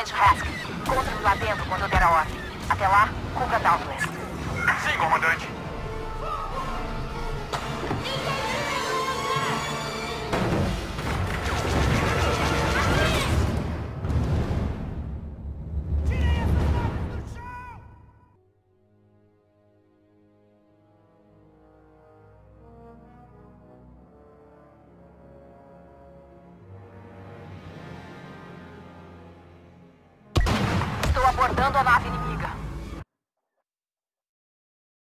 Sargento Hask. Encontre-me lá dentro quando eu der a ordem. Até lá, cubra Doubtless. Sim, comandante. Abordando a nave inimiga.